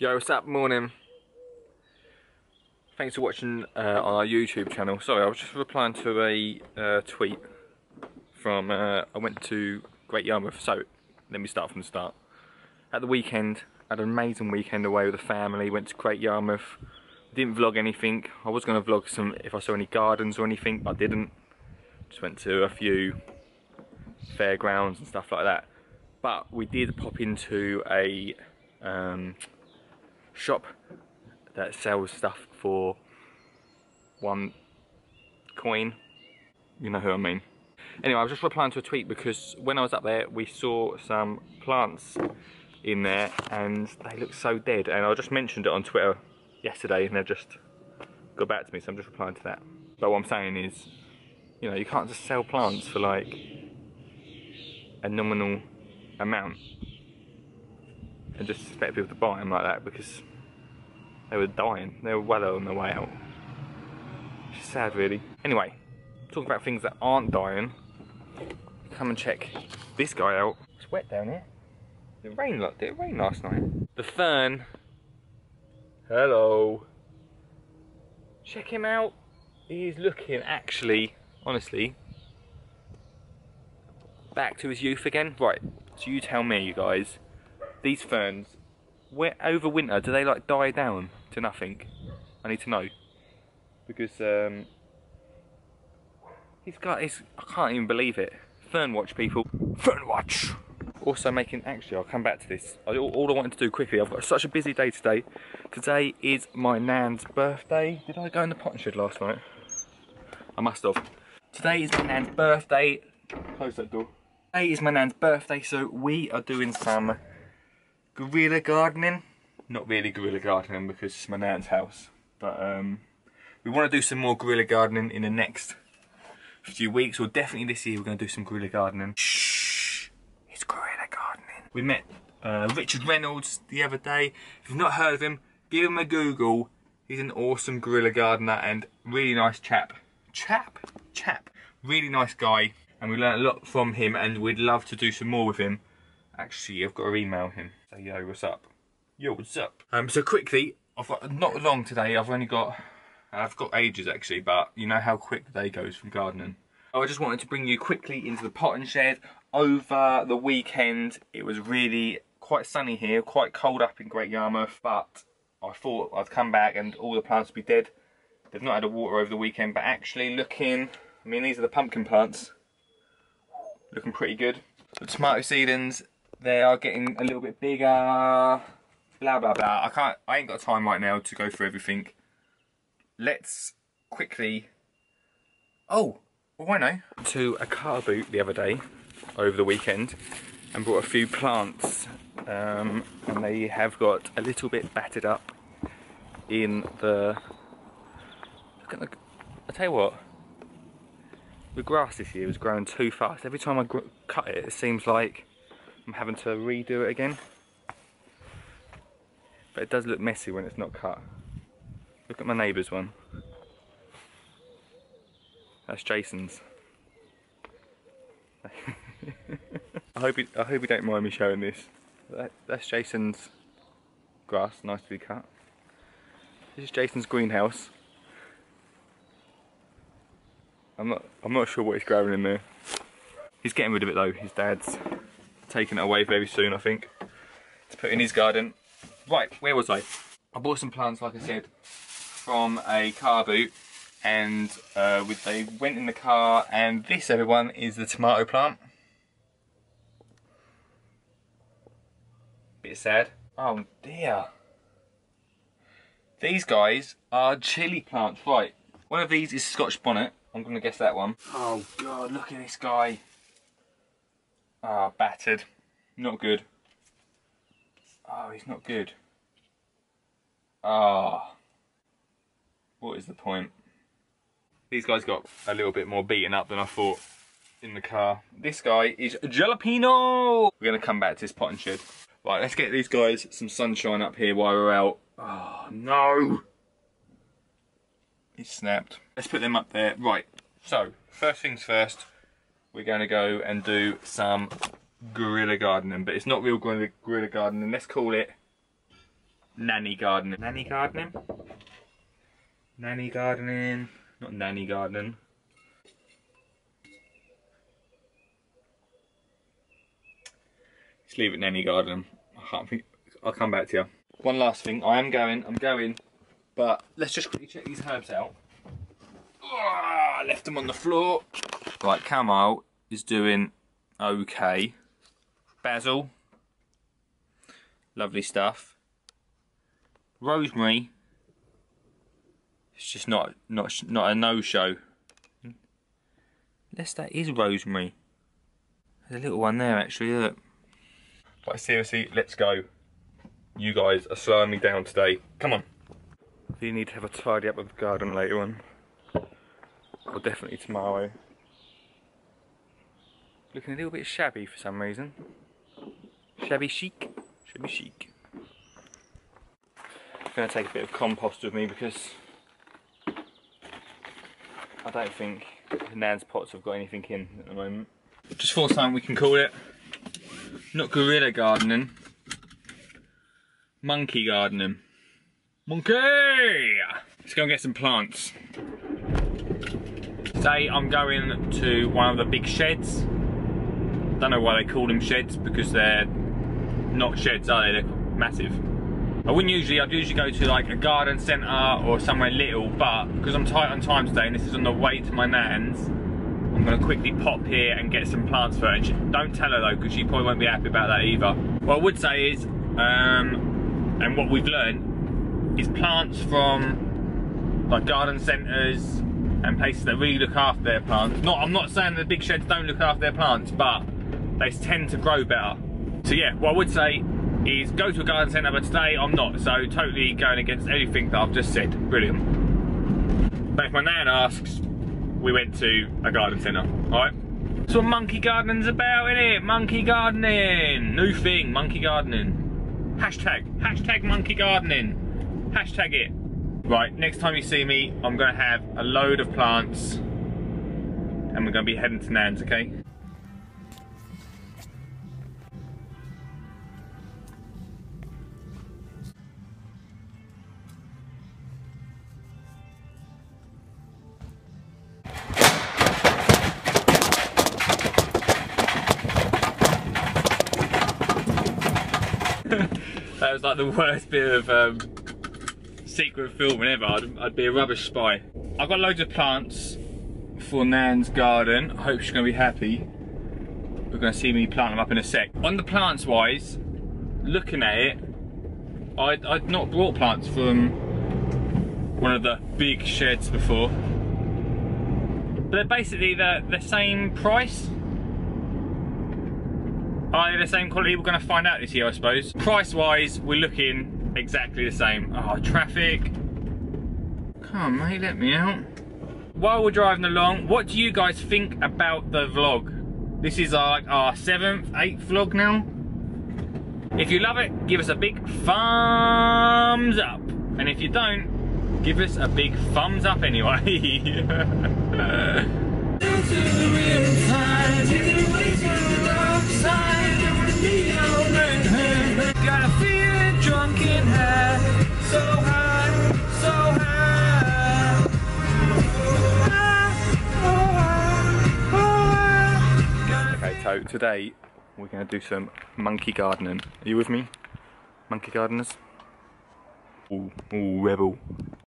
Yo, what's up? Morning. Thanks for watching uh, on our YouTube channel. Sorry, I was just replying to a uh, tweet from, uh, I went to Great Yarmouth, so let me start from the start. At the weekend, had an amazing weekend away with the family, went to Great Yarmouth, didn't vlog anything. I was going to vlog some if I saw any gardens or anything, but I didn't. Just went to a few fairgrounds and stuff like that. But we did pop into a um, shop that sells stuff for one coin. You know who I mean. Anyway, I was just replying to a tweet because when I was up there, we saw some plants in there and they look so dead. And I just mentioned it on Twitter yesterday and they've just got back to me, so I'm just replying to that. But what I'm saying is, you know, you can't just sell plants for like a nominal amount and just expect people to buy them like that because they were dying. They were well on their way out. It's sad, really. Anyway, talking about things that aren't dying, come and check this guy out. It's wet down here. It rained, did it rain last night? The fern. Hello. Check him out. He's looking actually, honestly, back to his youth again. Right, so you tell me, you guys, these ferns, where over winter, do they like die down to nothing? I need to know. Because um, he's got his, I can't even believe it. Fern watch people. Fern watch! Also making, actually I'll come back to this. All, all I wanted to do quickly, I've got such a busy day today. Today is my nan's birthday. Did I go in the potting shed last night? I must have. Today is my nan's birthday. Close that door. Today is my nan's birthday, so we are doing some guerrilla gardening. Not really guerrilla gardening because it's my nan's house, but um, we want to do some more guerrilla gardening in the next few weeks, or definitely this year. We're going to do some guerrilla gardening. Shh, it's guerrilla gardening. We met uh, Richard Reynolds the other day. If you've not heard of him, give him a Google. He's an awesome guerrilla gardener and really nice chap. Chap, chap, really nice guy, and we learned a lot from him, and we'd love to do some more with him. Actually, I've got to email him. Say, yo, what's up? Yo, what's up? Um, so quickly, I've got not long today. I've only got, I've got ages actually, but you know how quick the day goes from gardening. I just wanted to bring you quickly into the potting shed. Over the weekend, it was really quite sunny here, quite cold up in Great Yarmouth, but I thought I'd come back and all the plants would be dead. They've not had a water over the weekend, but actually looking, I mean, these are the pumpkin plants. Looking pretty good. The tomato seedlings, they are getting a little bit bigger. Blah, blah, blah. I can't, I ain't got time right now to go through everything. Let's quickly, oh, well, I know. To a car boot the other day, over the weekend, and brought a few plants. Um, and they have got a little bit battered up in the, look at the, I tell you what, the grass this year was growing too fast. Every time I cut it, it seems like I'm having to redo it again. But it does look messy when it's not cut. Look at my neighbour's one. That's Jason's. I hope he, I hope you don't mind me showing this. That, that's Jason's grass, nice to be cut. This is Jason's greenhouse. I'm not I'm not sure what he's growing in there. He's getting rid of it though. His dad's taking it away very soon, I think, to put in his garden. Right, where was I? I bought some plants, like I said, from a car boot, and uh, with, they went in the car. And this, everyone, is the tomato plant. Bit sad. Oh dear. These guys are chili plants, right? One of these is Scotch bonnet. I'm gonna guess that one. Oh god, look at this guy. Ah, oh, battered. Not good. Oh, he's not good. Ah. Oh. What is the point? These guys got a little bit more beaten up than I thought in the car. This guy is Jalapeno! We're gonna come back to this potting shed. Right, let's get these guys some sunshine up here while we're out. Oh, no! He's snapped. Let's put them up there. Right, so, first things first, we're going to go and do some guerrilla gardening. But it's not real guerrilla gardening. Let's call it nanny gardening. Nanny gardening? Nanny gardening. Not nanny gardening. Just leave it nanny gardening. I can't think. I'll come back to you. One last thing. I am going. I'm going. But let's just quickly check these herbs out. Ah, left them on the floor. Right, Camo is doing okay. Basil. Lovely stuff. Rosemary. It's just not not not a no-show. Unless that is rosemary. There's a little one there actually, look. Seriously, let's go. You guys are slowing me down today. Come on. You need to have a tidy up of the garden later on. Or definitely tomorrow. Looking a little bit shabby for some reason. Shabby chic. Shabby chic. I'm going to take a bit of compost with me because I don't think Nan's pots have got anything in at the moment. Just for something we can call it. Not gorilla gardening. Monkey gardening. Monkey! Let's go and get some plants. Today I'm going to one of the big sheds. Don't know why they call them sheds because they're not sheds, are they? They're massive. I wouldn't usually, I'd usually go to like a garden centre or somewhere little, but because I'm tight on time today and this is on the way to my nan's, I'm gonna quickly pop here and get some plants for her. Don't tell her though, because she probably won't be happy about that either. What I would say is, um, and what we've learned, is plants from like garden centres and places that really look after their plants. Not, I'm not saying the big sheds don't look after their plants, but they tend to grow better. So yeah, what I would say is go to a garden centre, but today I'm not, so totally going against everything that I've just said. Brilliant. But if my nan asks, we went to a garden centre, alright? What monkey gardening's about, innit? Monkey gardening! New thing, monkey gardening. Hashtag, hashtag monkey gardening. Hashtag it. Right, next time you see me, I'm gonna have a load of plants and we're gonna be heading to Nan's, okay? that was like the worst bit of um, secret filming ever. I'd, I'd be a rubbish spy. I've got loads of plants for Nan's garden. I hope she's to be happy. We're to see me plant them up in a sec. On the plants wise, looking at it, I'd, I'd not brought plants from one of the big sheds before. But they're basically the, the same price. Are they the same quality? We're to find out this year, I suppose. Price wise, we're looking exactly the same. Oh, traffic. Come on, mate, let me out. While we're driving along, what do you guys think about the vlog? This is our, like our seventh, eighth vlog now. If you love it, give us a big thumbs up. And if you don't, give us a big thumbs up anyway. Okay, so today we're going to do some monkey gardening. Are you with me? Monkey gardeners? Ooh, ooh, rebel.